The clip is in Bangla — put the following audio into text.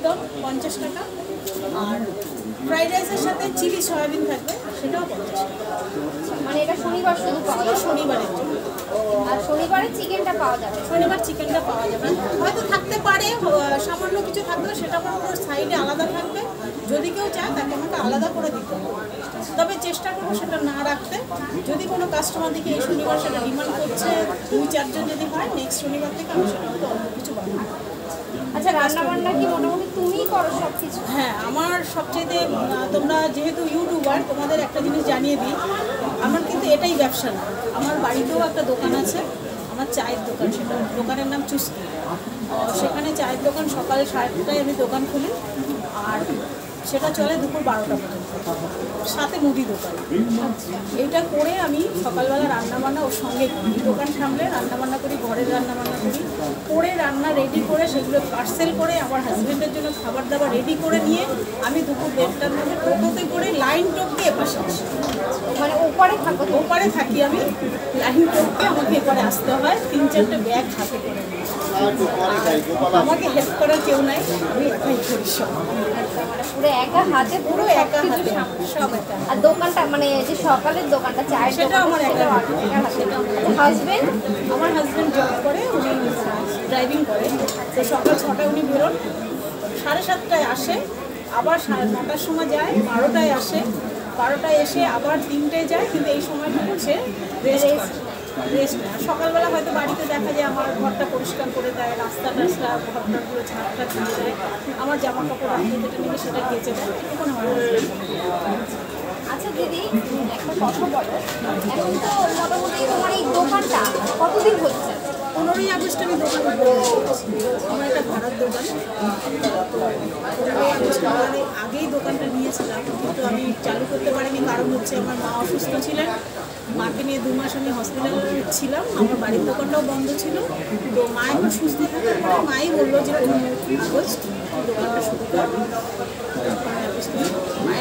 একদম পঞ্চাশ টাকা। আর ফ্রাইড রাইসের সাথে চিলি সয়াবিন থাকবে সেটাও পঞ্চাশ টাকা। মানে এটা শনিবার শুধু পাওয়া শনিবারের জন্য। আর শনিবারে চিকেনটা পাওয়া যাবে? শনিবার চিকেনটা পাওয়া যাবে। হয়তো থাকতে পারে সামান্য কিছু থাকবে সেটা আমার সাইডে আলাদা থাকবে। যদি কেউ চায় তাকে আমাকে আলাদা করে দিতে হবে। তবে চেষ্টা করব সেটা না রাখতে। যদি কোনো কাস্টমার দিকে এই শনিবার সেটা ডিমান্ড করছে দুই চারজন যদি হয় নেক্সট শনিবার থেকে আমি সেটা কিছু বানাবো। আচ্ছা রান্না বান্না কি মোটামুটি করো সব কিছু হ্যাঁ আমার সবচেয়ে তোমরা যেহেতু ইউটিউবার, তোমাদের একটা জিনিস জানিয়ে দিই। আমার কিন্তু এটাই ব্যবসা না। আমার বাড়িতেও একটা দোকান আছে, আমার চায়ের দোকান সেটা। দোকানের নাম চুস্কি। সেখানে চায়ের দোকান সকালে সাড়ে নটায় আমি দোকান খুলি। আর সেটা চলে দুপুর বারোটা পর্যন্ত। সাথে মুদি দোকান। এইটা করে আমি সকালবেলা রান্না বান্না ওর সঙ্গে দোকান সামলে রান্না বান্না করি ঘরের রান্না বান্না করি। করে রান্না রেডি করে সেগুলো পার্সেল করে আমার হাজব্যান্ডের জন্য খাবার দাবার রেডি করে নিয়ে আমি দুপুর দেড়টার মধ্যে টোটোতে করে লাইন টপকে এপাশে আসি। মানে ওপারে থাকো ওপারে থাকি আমি। লাইন টপকে আমাকে এপারে আসতে হয়। তিন চারটে ব্যাগ হাতে করে নিয়ে। আমাকে হেল্প করার কেউ নাই আমি একাই করি সব। পুরো একা হাতে পুরো একা হাতে সব একা আর দোকানটা মানে যে সকালের দোকানটা চায়ের সেটা আমার একা। হাজবেন্ড আমার জব করে উনি ড্রাইভিং করে। তো সকাল ছটায় উনি বেরোন সাড়ে সাতটায় আসে আবার সাড়ে নটার সময় যায় বারোটায় আসে। বারোটায় এসে আবার তিনটায় যায় কিন্তু এই সময়টুকু সে রেস্ট রেস্ট নেয়। সকালবেলা হয়তো বাড়িতে দেখা যায় আমার ঘরটা পরিষ্কার করে দেয় রাস্তা টাস্তা ঘরটাগুলো ঝাঁটটা দিয়ে দেয় আমার জামা কাপড় রাখতে যেটা নিবে সেটা কেচে দেয় আমার আচ্ছা দিদি একটা কথা বলো। এখন তো মোটামুটি তোমার এই দোকানটা কতদিন হচ্ছে? পনেরোই আগস্ট আমি দোকান আমার একটা ভাড়ার দোকান। মানে আগেই দোকানটা নিয়েছিলাম, কিন্তু আমি চালু করতে পারিনি, কারণ হচ্ছে আমার মা অসুস্থ ছিলেন। মাকে নিয়ে দু মাস আমি হসপিটালে ছিলাম, আমার বাড়ির দোকানটাও বন্ধ ছিল। তো মা এখন সুস্থ থাকার পরে মাই বলল যে আগস্ট দোকানটা শুরু করব মায়ের